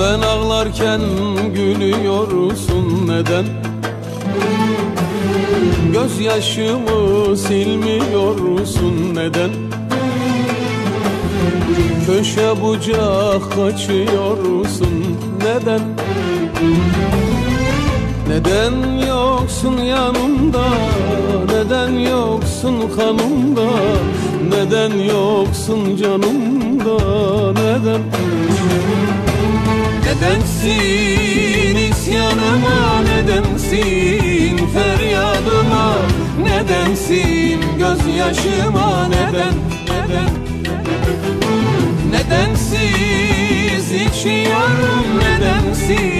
Ben ağlarken gülüyorsun neden? Gözyaşımı silmiyorsun neden? Köşe bucak kaçıyorsun neden? Neden yoksun yanımda? Neden yoksun kanımda? Neden yoksun canımda? Neden Nedensin isyanıma Nedensin feryadıma Nedensin gözyaşıma Neden Neden Nedensiz içiyorum Nedensiz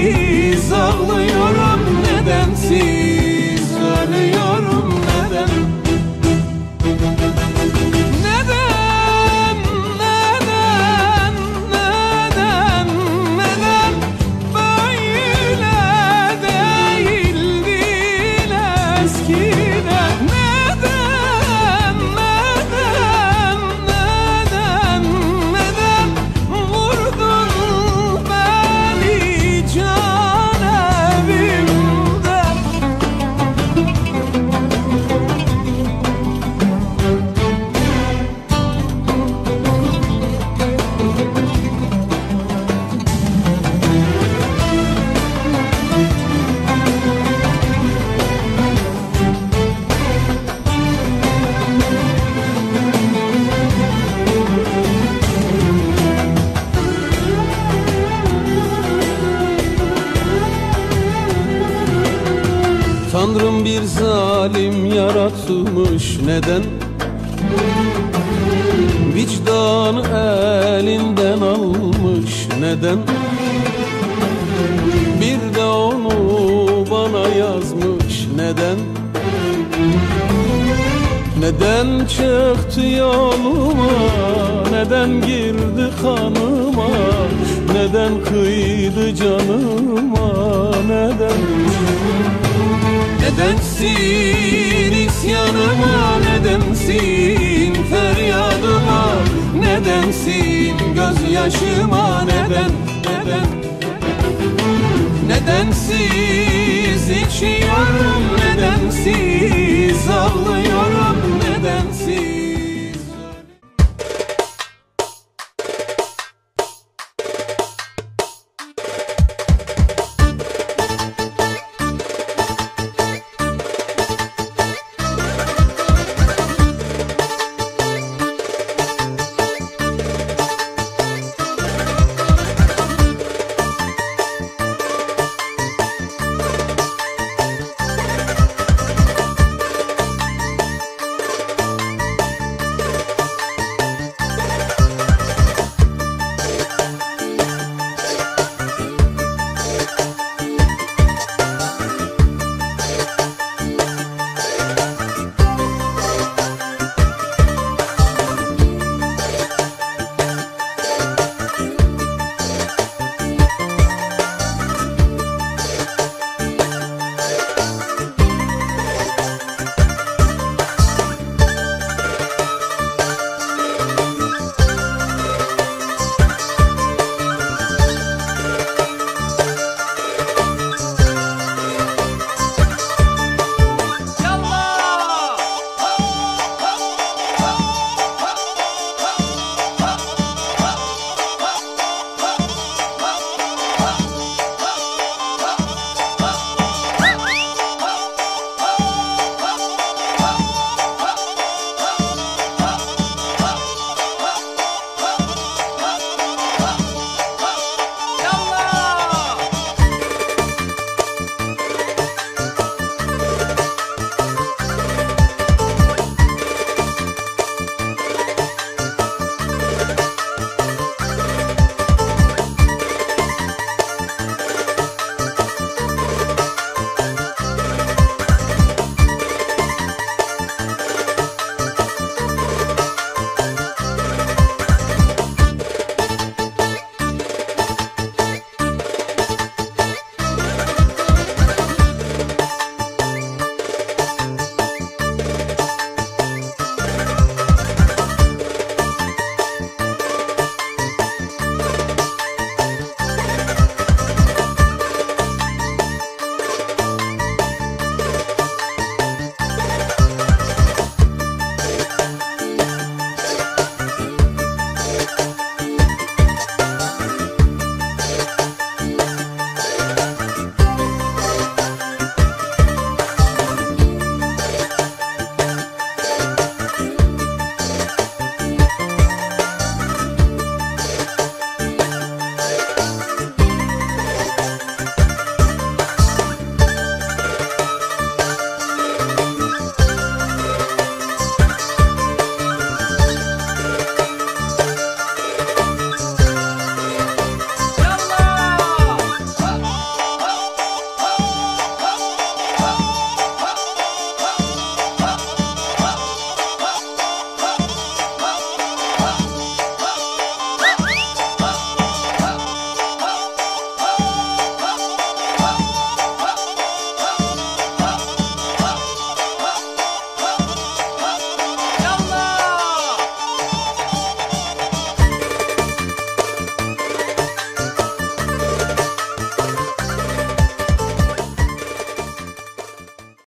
Tanrım bir zalim yaratmış. Neden? Vicdanı elinden almış. Neden? Bir de onu bana yazmış. Neden? Neden çıktı yoluma? Neden girdi kanıma? Neden kıydı canıma? Neden Nedensin isyanıma Nedensin feryadıma Nedensin gözyaşıma Neden Neden? Nedensiz içiyorum Nedensiz ağlıyorum